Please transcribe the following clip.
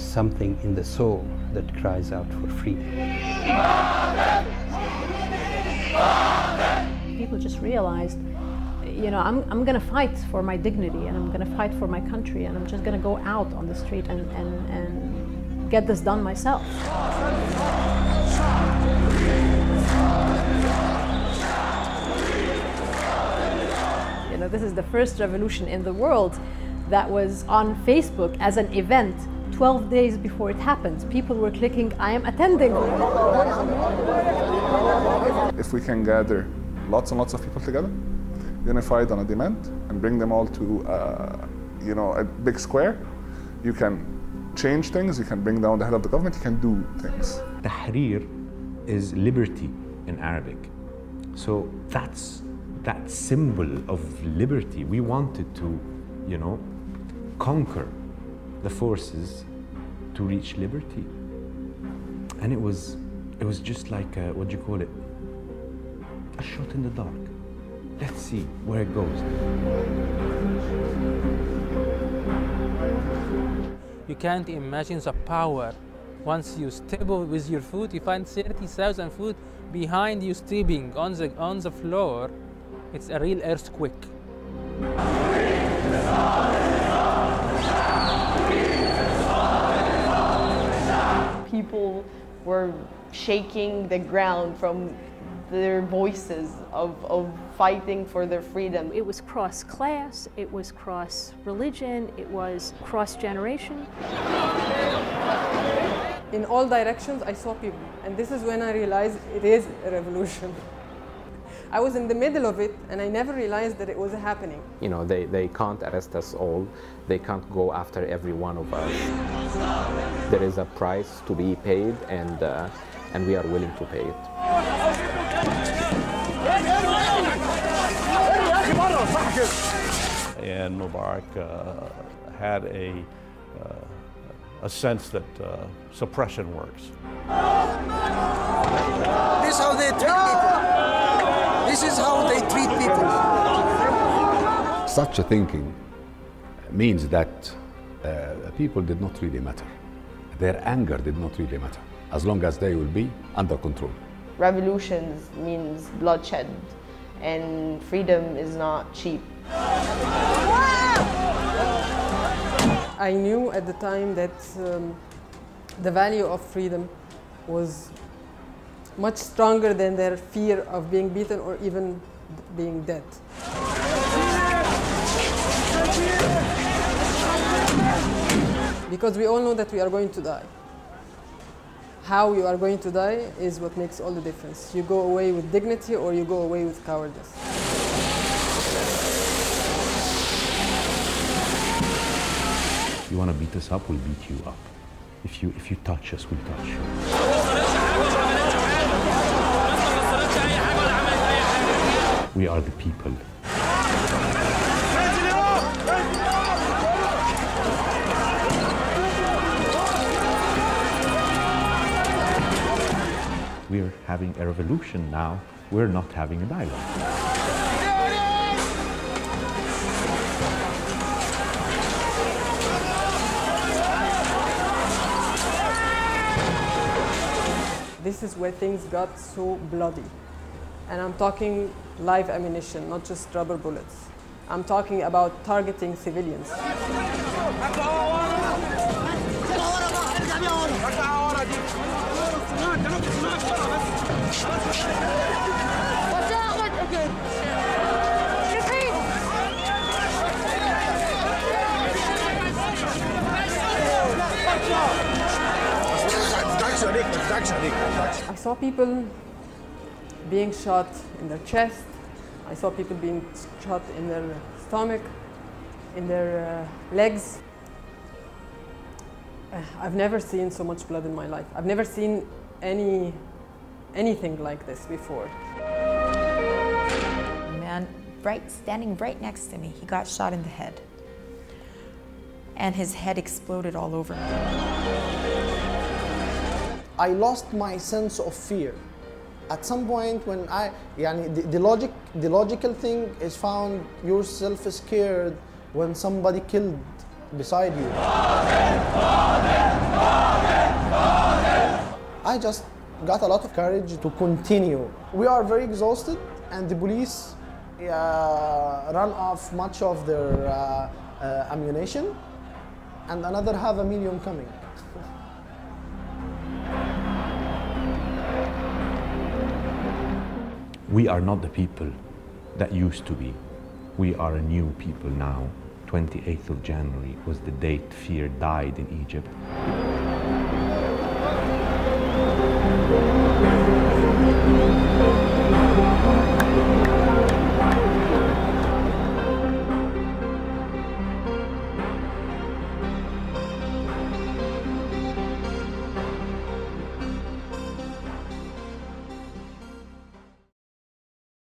something in the soul that cries out for freedom. People just realized, you know, I'm, I'm going to fight for my dignity and I'm going to fight for my country and I'm just going to go out on the street and, and, and get this done myself. You know, this is the first revolution in the world that was on Facebook as an event 12 days before it happened. People were clicking, I am attending. If we can gather lots and lots of people together, unified on a demand, and bring them all to, uh, you know, a big square, you can change things, you can bring down the head of the government, you can do things. Tahrir is liberty in Arabic. So that's that symbol of liberty. We wanted to, you know, conquer the forces to reach liberty. And it was, it was just like, a, what do you call it? A shot in the dark. Let's see where it goes. You can't imagine the power. Once you step with your foot, you find 30,000 foot behind you stepping on the, on the floor. It's a real earthquake. People were shaking the ground from their voices of, of fighting for their freedom. It was cross class, it was cross religion, it was cross generation. In all directions, I saw people, and this is when I realized it is a revolution. I was in the middle of it, and I never realized that it was happening. You know, they, they can't arrest us all. They can't go after every one of us. There is a price to be paid, and, uh, and we are willing to pay it. And Mubarak uh, had a, uh, a sense that uh, suppression works. This is how they treat people. This is how they treat people. Such a thinking means that uh, people did not really matter. Their anger did not really matter, as long as they will be under control. Revolutions means bloodshed, and freedom is not cheap. I knew at the time that um, the value of freedom was much stronger than their fear of being beaten or even being dead. Because we all know that we are going to die. How you are going to die is what makes all the difference. You go away with dignity or you go away with cowardice. You want to beat us up, we'll beat you up. If you, if you touch us, we'll touch you. We are the people. We're having a revolution now. We're not having a dialogue. This is where things got so bloody. And I'm talking live ammunition, not just rubber bullets. I'm talking about targeting civilians. I saw people being shot in their chest. I saw people being shot in their stomach, in their uh, legs. Uh, I've never seen so much blood in my life. I've never seen any anything like this before. A man, right, standing right next to me, he got shot in the head. And his head exploded all over me. I lost my sense of fear at some point when I, yani the, the, logic, the logical thing is found yourself scared when somebody killed beside you. I just got a lot of courage to continue. We are very exhausted and the police uh, run off much of their uh, uh, ammunition and another half a million coming. We are not the people that used to be. We are a new people now. 28th of January was the date fear died in Egypt.